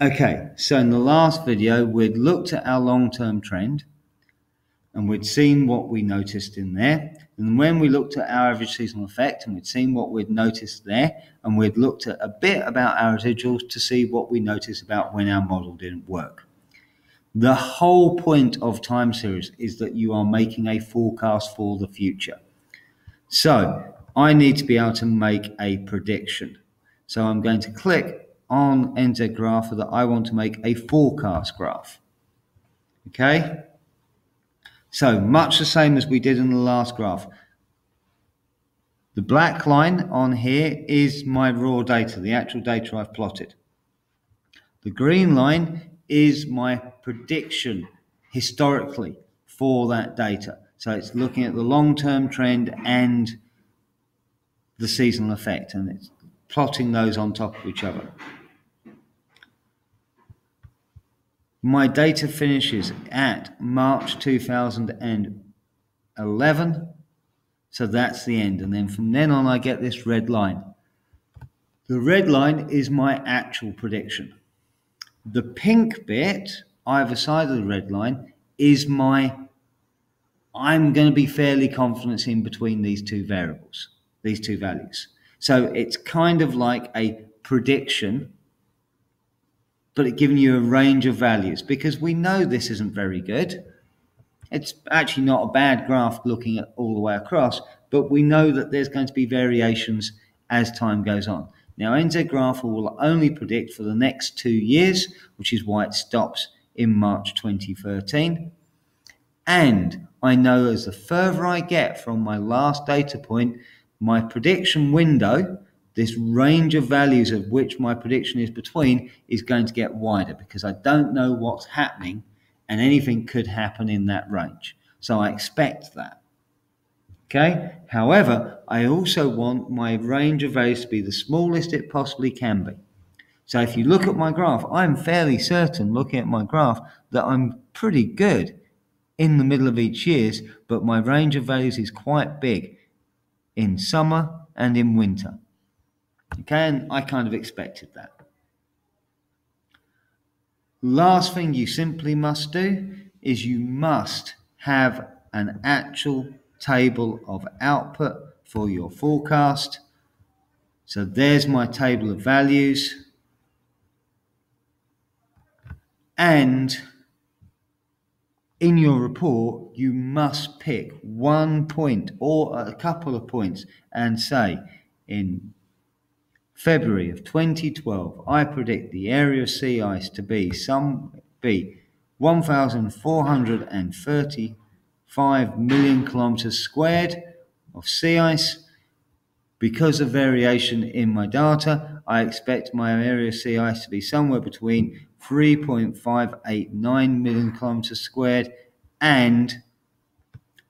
Okay, so in the last video, we'd looked at our long-term trend and we'd seen what we noticed in there. And when we looked at our average seasonal effect and we'd seen what we'd noticed there, and we'd looked at a bit about our residuals to see what we noticed about when our model didn't work. The whole point of time series is that you are making a forecast for the future. So I need to be able to make a prediction. So I'm going to click on NZ Grapher that I want to make a forecast graph. Okay? So much the same as we did in the last graph. The black line on here is my raw data, the actual data I've plotted. The green line is my prediction historically for that data. So it's looking at the long-term trend and the seasonal effect and it's plotting those on top of each other. My data finishes at March 2011. So that's the end. And then from then on, I get this red line. The red line is my actual prediction. The pink bit, either side of the red line, is my, I'm going to be fairly confident in between these two variables, these two values. So it's kind of like a prediction but it giving you a range of values because we know this isn't very good. It's actually not a bad graph looking at all the way across, but we know that there's going to be variations as time goes on. Now, NZ Grapher will only predict for the next two years, which is why it stops in March 2013. And I know as the further I get from my last data point, my prediction window this range of values of which my prediction is between is going to get wider because I don't know what's happening and anything could happen in that range. So I expect that. Okay. However, I also want my range of values to be the smallest it possibly can be. So if you look at my graph, I'm fairly certain looking at my graph that I'm pretty good in the middle of each years, but my range of values is quite big in summer and in winter. Okay, and I kind of expected that. Last thing you simply must do is you must have an actual table of output for your forecast. So there's my table of values. And in your report, you must pick one point or a couple of points and say, in February of 2012, I predict the area of sea ice to be some be 1,435 million kilometers squared of sea ice. Because of variation in my data, I expect my area of sea ice to be somewhere between 3.589 million kilometers squared and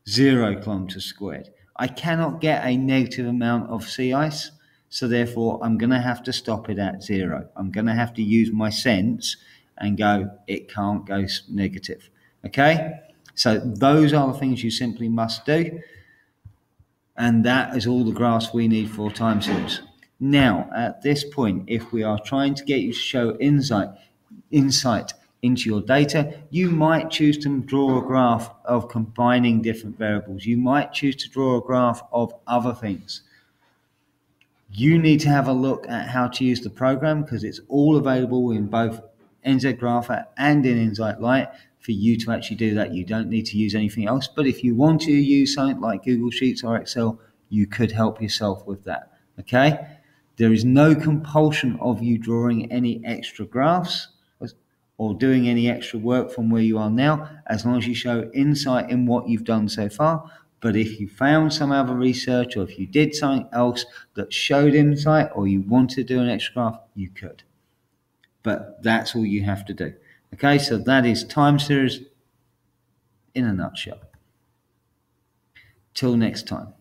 0 kilometers squared. I cannot get a negative amount of sea ice so therefore, I'm going to have to stop it at zero. I'm going to have to use my sense and go, it can't go negative. Okay? So those are the things you simply must do. And that is all the graphs we need for time series. Now, at this point, if we are trying to get you to show insight, insight into your data, you might choose to draw a graph of combining different variables. You might choose to draw a graph of other things you need to have a look at how to use the program because it's all available in both NZ Grapher and in iNZight Lite for you to actually do that. You don't need to use anything else. But if you want to use something like Google Sheets or Excel, you could help yourself with that. Okay? There is no compulsion of you drawing any extra graphs or doing any extra work from where you are now, as long as you show insight in what you've done so far. But if you found some other research or if you did something else that showed insight or you want to do an extra graph, you could. But that's all you have to do. Okay, so that is time series in a nutshell. Till next time.